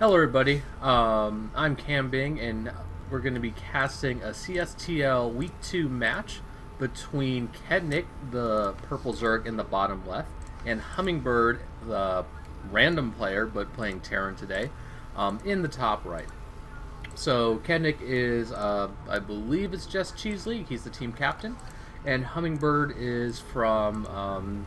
Hello everybody, um, I'm Kambing and we're going to be casting a CSTL Week 2 match between Kednik, the purple Zerg in the bottom left, and Hummingbird, the random player but playing Terran today, um, in the top right. So Kednik is, uh, I believe it's just Cheese League, he's the team captain, and Hummingbird is from, um,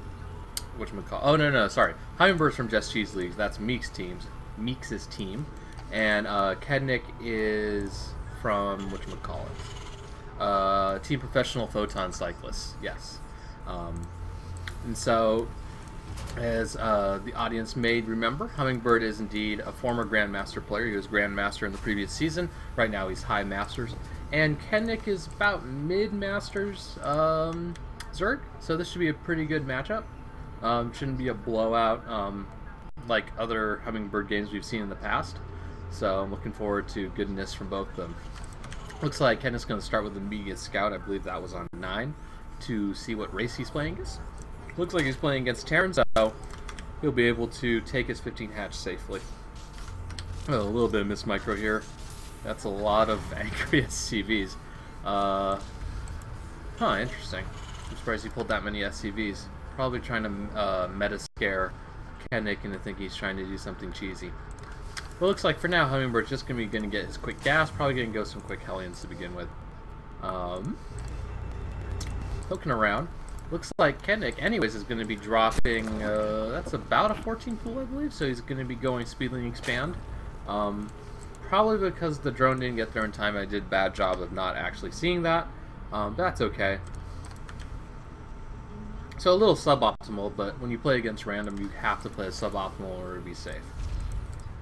whatchamacallit, oh no no, sorry, Hummingbird's from Just Cheese League, that's Meek's teams. Meeks' team, and uh, Kednik is from what you call it, uh, Team Professional Photon Cyclists. Yes, um, and so as uh, the audience may remember, Hummingbird is indeed a former Grandmaster player. He was Grandmaster in the previous season. Right now, he's High Masters, and Kednik is about mid Masters um, Zerg. So this should be a pretty good matchup. Um, shouldn't be a blowout. Um, like other Hummingbird games we've seen in the past. So I'm looking forward to goodness from both of them. Looks like Ken is going to start with the Media Scout. I believe that was on 9 to see what race he's playing against. Looks like he's playing against Terran, so he'll be able to take his 15 hatch safely. Oh, a little bit of Miss Micro here. That's a lot of angry SCVs. Uh, huh, interesting. I'm surprised he pulled that many SCVs. Probably trying to uh, meta scare Kednik and I think he's trying to do something cheesy. Well, looks like for now, Hummingbird's just going to be going to get his quick gas, probably going to go some quick Hellions to begin with. Um, poking around. Looks like Kednik, anyways, is going to be dropping, uh, that's about a 14 pool, I believe, so he's going to be going Speedling Expand. Um, probably because the drone didn't get there in time, I did bad job of not actually seeing that. Um, that's okay. So a little suboptimal, but when you play against random, you have to play a suboptimal to be safe.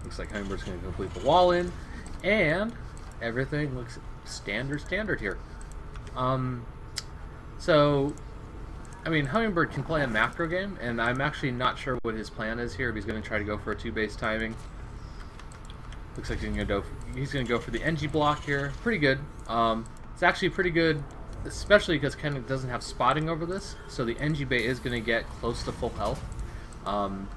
Looks like Hummingbird's going to complete the wall in, and everything looks standard standard here. Um, so, I mean, Hummingbird can play a macro game, and I'm actually not sure what his plan is here. If he's going to try to go for a two-base timing. Looks like he's going to go. He's going to go for the Eng block here. Pretty good. Um, it's actually pretty good especially because Kednik doesn't have spotting over this, so the Eng Bay is going to get close to full health. Um,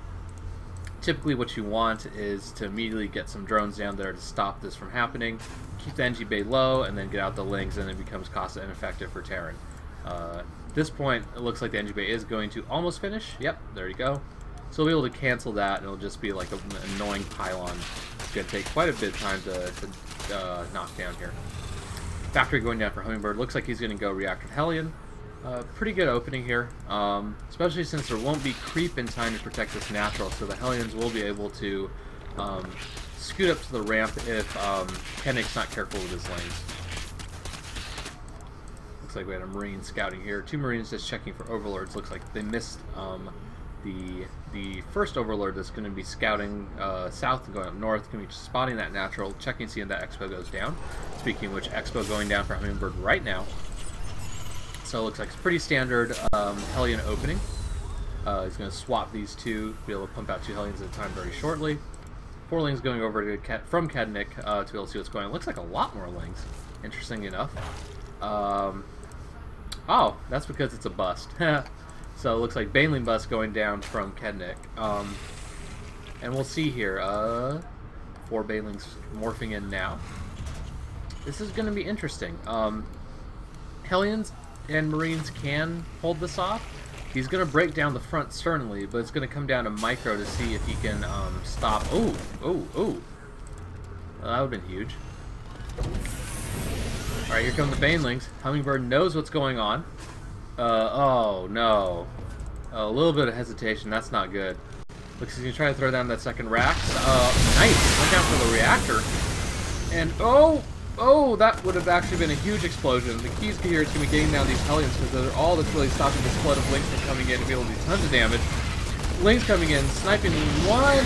typically what you want is to immediately get some drones down there to stop this from happening, keep the Eng Bay low, and then get out the lings, and it becomes cost ineffective for Terran. Uh, at this point, it looks like the Eng Bay is going to almost finish. Yep, there you go. So we'll be able to cancel that, and it'll just be like an annoying pylon. It's going to take quite a bit of time to, to uh, knock down here. Factory going down for Hummingbird. Looks like he's going to go Reactor Hellion. Uh, pretty good opening here, um, especially since there won't be creep in time to protect this natural, so the Hellions will be able to um, scoot up to the ramp if um, not careful with his lanes. Looks like we had a Marine scouting here. Two Marines just checking for Overlords. Looks like they missed um, the the first Overlord that's going to be scouting uh, south and going up north, going to be spotting that natural, checking, seeing that Expo goes down. Speaking which, Expo going down for Hummingbird right now. So it looks like it's pretty standard um, Hellion opening. Uh, he's going to swap these two, be able to pump out two Hellions at a time very shortly. Four Lings going over to from Kednik uh, to be able to see what's going on. Looks like a lot more Lings, interesting enough. Um, oh, that's because it's a bust. So it looks like Baneling Bust going down from Kednik. Um, and we'll see here. Uh, four Banelings morphing in now. This is going to be interesting. Um, Hellions and Marines can hold this off. He's going to break down the front certainly, but it's going to come down to Micro to see if he can um, stop. Oh, oh, oh. Well, that would have been huge. Alright, here come the Banelings. Hummingbird knows what's going on. Uh, oh, no. A little bit of hesitation, that's not good. Looks like he's trying to throw down that second rack. Uh, nice! Went down for the reactor. And, oh! Oh, that would have actually been a huge explosion. The keys here is going to be getting down these Hellions because they're all that's really stopping this flood of Lings from coming in to be able to do tons of damage. Ling's coming in, sniping one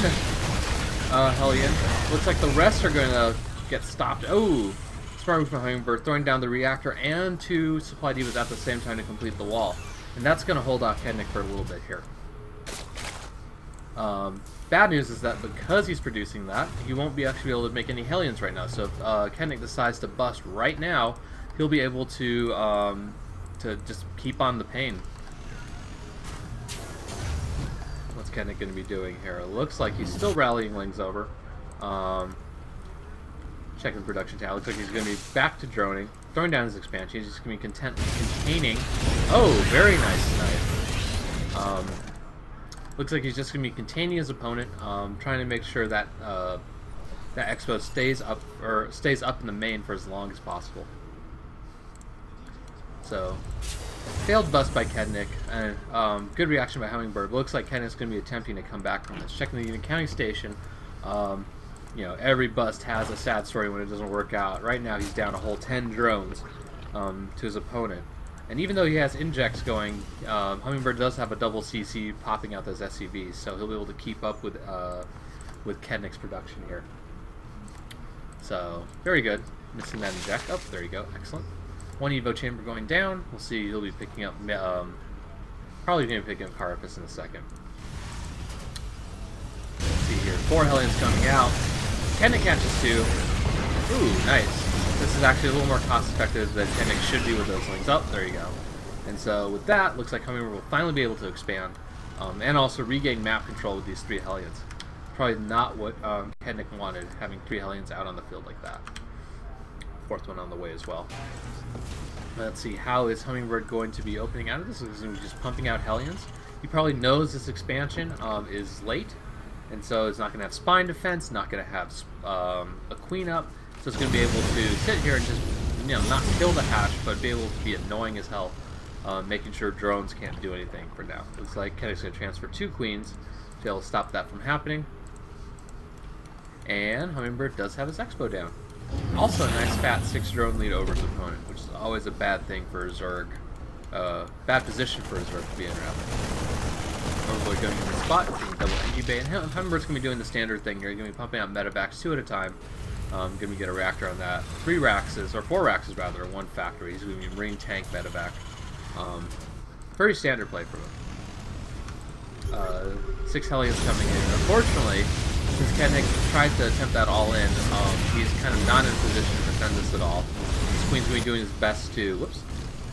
uh, Hellion. Looks like the rest are going to get stopped. Oh, Move from Hummingbird, throwing down the reactor and two supply divas at the same time to complete the wall. And that's going to hold off Kednik for a little bit here. Um, bad news is that because he's producing that, he won't be actually able to make any Hellions right now. So if uh, decides to bust right now, he'll be able to um, to just keep on the pain. What's Kednik going to be doing here? It looks like he's still rallying Lings over. Um, checking production tab. Looks like he's going to be back to droning, throwing down his expansion. He's just going to be content containing. Oh, very nice snipe. Um, looks like he's just going to be containing his opponent, um, trying to make sure that uh, that expo stays up or stays up in the main for as long as possible. So, failed bust by Kednik, and um, good reaction by Hummingbird. Looks like Kednik's going to be attempting to come back from this. Checking the unit counting station. Um, you know, every bust has a sad story when it doesn't work out. Right now, he's down a whole 10 drones um, to his opponent. And even though he has injects going, um, Hummingbird does have a double CC popping out those SCVs, so he'll be able to keep up with uh, with Kednik's production here. So, very good. Missing that inject. Oh, there you go. Excellent. One Evo Chamber going down. We'll see. He'll be picking up... Um, probably going to pick up Carapace in a second. Let's see here. Four Hellions coming out. Kednik catches two. Ooh, nice. This is actually a little more cost effective than Kednik should be with those lings. Oh, there you go. And so with that, looks like Hummingbird will finally be able to expand. Um, and also regain map control with these three Hellions. Probably not what um, wanted, having three Hellions out on the field like that. Fourth one on the way as well. Let's see, how is Hummingbird going to be opening out of this? Is he just pumping out Hellions? He probably knows this expansion um, is late, and so it's not going to have spine defense, not going to have um, a queen up, so it's going to be able to sit here and just, you know, not kill the hatch, but be able to be annoying as hell, uh, making sure drones can't do anything for now. Looks like Kednik's going to transfer two queens to be able to stop that from happening. And Hummingbird does have his expo down. Also a nice fat six drone lead over his opponent, which is always a bad thing for a Zerg. Uh, bad position for a Zerg to be in rather. Overlord going in the spot, double Eng Bay, and Hummingbird's going to be doing the standard thing here. He's going to be pumping out medevacs two at a time. Um, going to get a reactor on that. Three Raxes, or four Raxes rather, one factory. He's going to be ring tank medevac. Um, pretty standard play for him. Uh, six Hellions coming in. Unfortunately, since Kednik tried to attempt that all in, um, he's kind of not in position to defend this at all. This Queen's going to be doing his best to, whoops,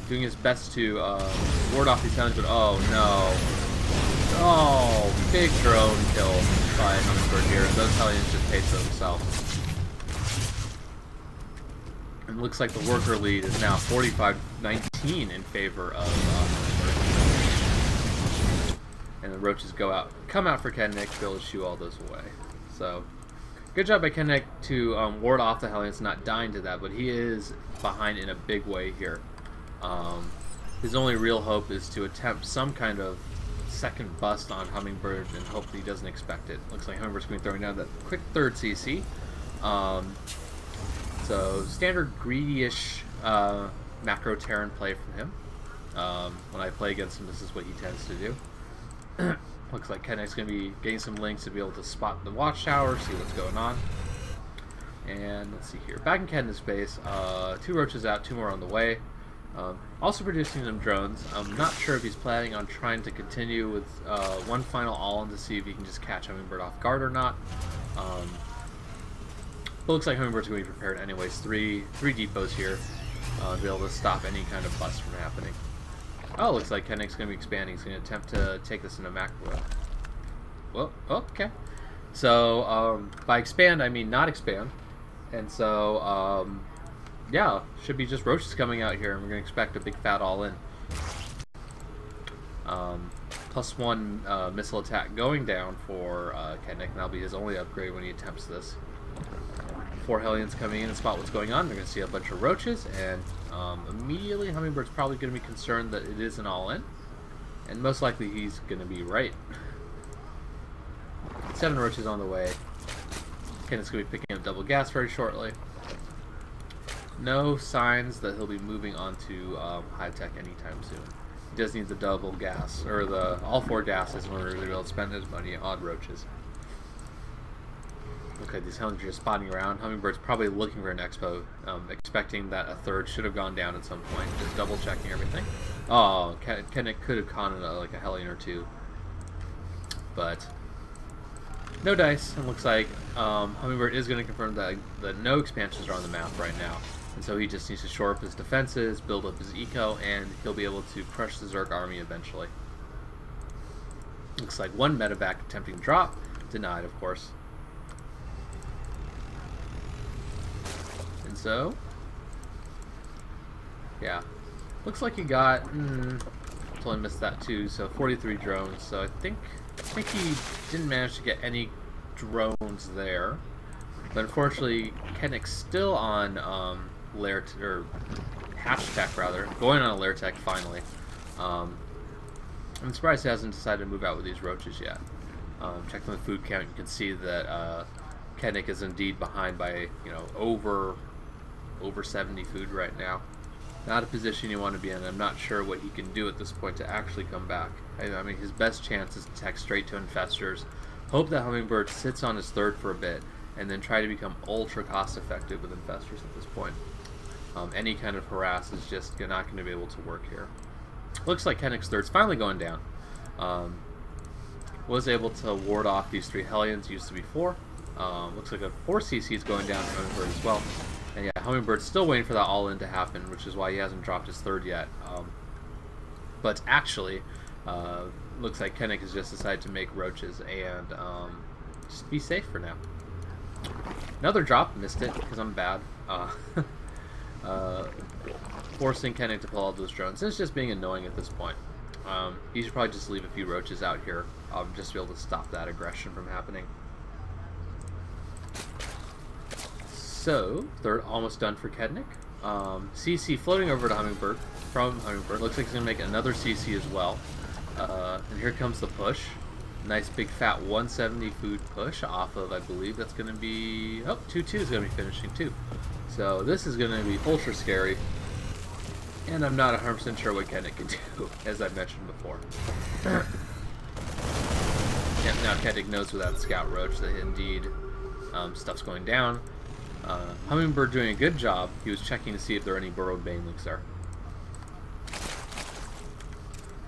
doing his best to uh, ward off these Hellions, but oh no. Oh, big drone kill by Hummingbird here, and those Hellions just for themselves. And looks like the worker lead is now 45-19 in favor of uh, And the roaches go out, come out for able to shoo all those away. So, good job by Kednik to um, ward off the Hellions, not dying to that, but he is behind in a big way here. Um, his only real hope is to attempt some kind of second bust on Hummingbird and hope that he doesn't expect it. Looks like Hummingbird's going to be throwing down that quick third CC. Um, so standard greedy-ish uh, macro Terran play from him. Um, when I play against him, this is what he tends to do. Looks like Kednik's going to be getting some lings to be able to spot the watchtower, see what's going on. And let's see here. Back in Kednik's base, uh, two roaches out, two more on the way. Um, also producing some drones. I'm not sure if he's planning on trying to continue with uh, one final all-in to see if he can just catch Hummingbird off guard or not. Um, it looks like Hummingbird's going to be prepared anyways. Three three depots here uh, to be able to stop any kind of bust from happening. Oh, looks like Kednik's going to be expanding. He's going to attempt to take this into Mac. Well, okay. So, um, by expand, I mean not expand. And so, um, yeah, should be just roaches coming out here, and we're going to expect a big fat all-in. Um, plus one uh, missile attack going down for uh, Kednik, and that'll be his only upgrade when he attempts this four Hellions coming in and spot what's going on. They're going to see a bunch of roaches, and um, immediately Hummingbird's probably going to be concerned that it is an all-in. And most likely he's going to be right. Seven roaches on the way. Kednik's going to be picking up double gas very shortly. No signs that he'll be moving on to um, high tech anytime soon. He does need the double gas, or the all four gases in order to be able to spend his money on roaches. Okay, these hellions are just spotting around. Hummingbird's probably looking for an expo, um, expecting that a third should have gone down at some point. Just double checking everything. Oh, Kednik could have caught a, like a hellion or two. But, no dice. It looks like um, Hummingbird is going to confirm that, that no expansions are on the map right now. And so he just needs to shore up his defenses, build up his eco, and he'll be able to crush the Zerg army eventually. Looks like one medevac attempting drop. Denied, of course. And so, yeah. Looks like he got, mm, totally missed that too, so 43 drones. So I think, I think he didn't manage to get any drones there. But unfortunately, Kednik's still on um, lair or hatch tech rather, going on a lair tech finally. Um, I'm surprised he hasn't decided to move out with these roaches yet. Um, checking the food count, you can see that uh, Kednik is indeed behind by you know over over 70 food right now. Not a position you want to be in. I'm not sure what he can do at this point to actually come back. I, I mean, his best chance is to tech straight to infestors. Hope that Hummingbird sits on his third for a bit, and then try to become ultra cost effective with infestors at this point. Um, any kind of harass is just not going to be able to work here. Looks like Kednik's third's finally going down. Um, was able to ward off these three Hellions, used to be four. Um, looks like a 4 CC is going down to Hummingbird as well. And yeah, Hummingbird's still waiting for that all-in to happen, which is why he hasn't dropped his third yet. Um, but actually, uh, looks like Kednik has just decided to make roaches and um, just be safe for now. Another drop, missed it because I'm bad. Uh, uh, forcing Kednik to pull out those drones. It's just being annoying at this point. Um, he should probably just leave a few roaches out here, um, just to be able to stop that aggression from happening. So, they're almost done for Kednik. Um, CC floating over to Hummingbird from Hummingbird. Looks like he's going to make another CC as well. Uh, and here comes the push. Nice big fat 170 food push off of, I believe that's going to be... Oh, 2-2 is going to be finishing too. So this is going to be ultra scary. And I'm not 100% sure what Kednik can do, as I mentioned before. yeah, now Kednik knows without Scout Roach that indeed um, stuff's going down. Uh, Hummingbird doing a good job. He was checking to see if there are any burrowed banelings there.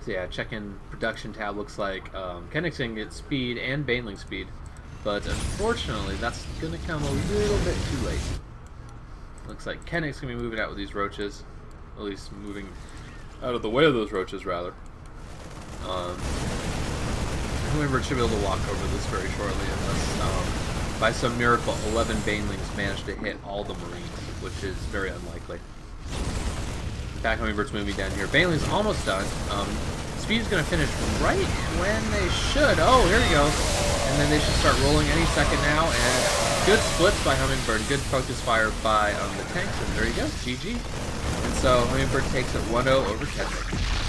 So yeah, check-in production tab looks like um, Kednik's going to get speed and baneling speed. But unfortunately, that's going to come a little bit too late. Looks like Kednik's going to be moving out with these roaches. At least moving out of the way of those roaches, rather. Um, should be able to walk over this very shortly unless, um, by some miracle, 11 Banelings manage to hit all the Marines, which is very unlikely. Fact, Hummingbird's moving down here. Bailey's almost done. Um, Speed is going to finish right when they should. Oh, here we go. And then they should start rolling any second now. And good splits by Hummingbird. Good focus fire by um, the tanks. And there you go. GG. And so Hummingbird takes it 1-0 over Kednik.